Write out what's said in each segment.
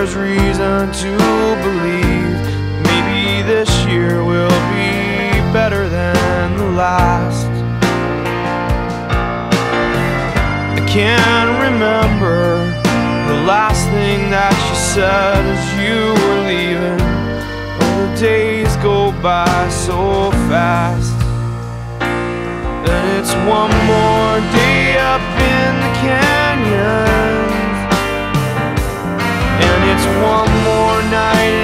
there's reason to believe maybe this year will be better than the last. I can't remember the last thing that you said as you were leaving. Oh, the days go by so fast. And it's one more one more night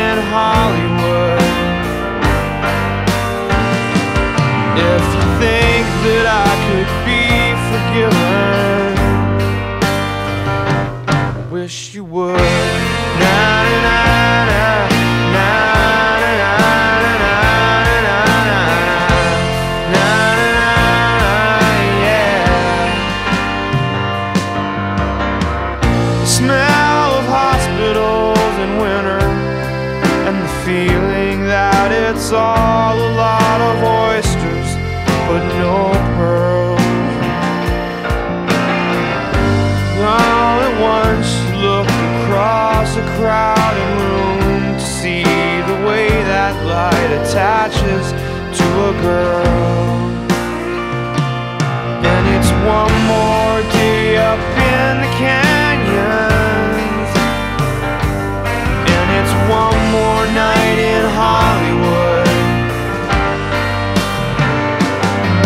attaches to a girl. And it's one more day up in the canyons. And it's one more night in Hollywood.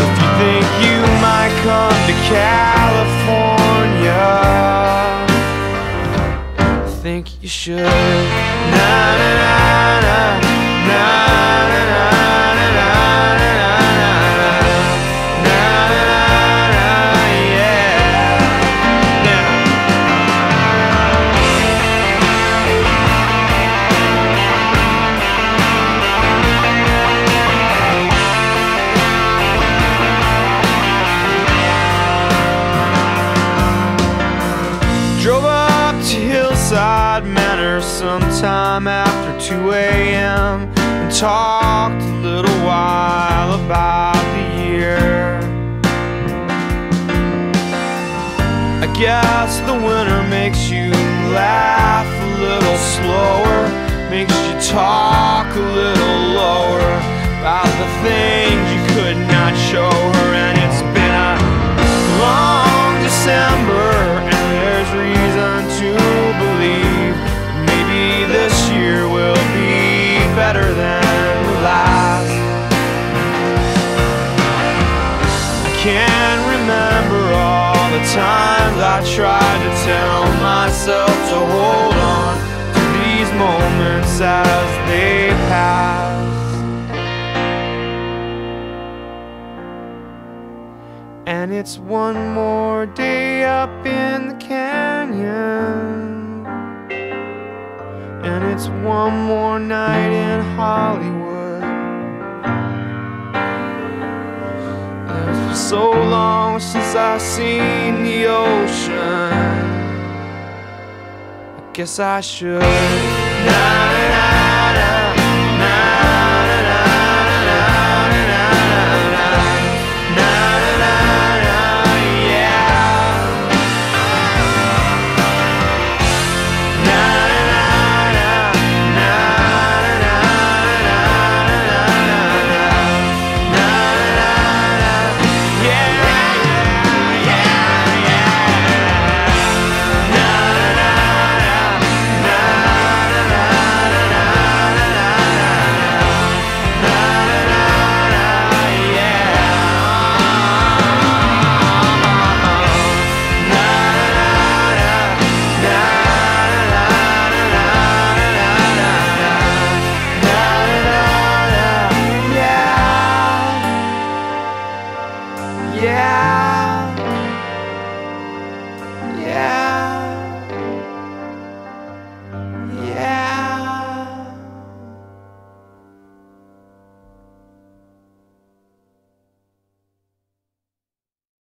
If you think you might come to California, think you should. Na na na Hillside Manor sometime after 2 a.m. and talked a little while about the year. I guess the winter makes you laugh a little slower, makes you talk a little lower about the things you could not show her, times I tried to tell myself to hold on to these moments as they pass. And it's one more day up in the canyon. And it's one more night in Hollywood. So long since I've seen the ocean. I guess I should. Na,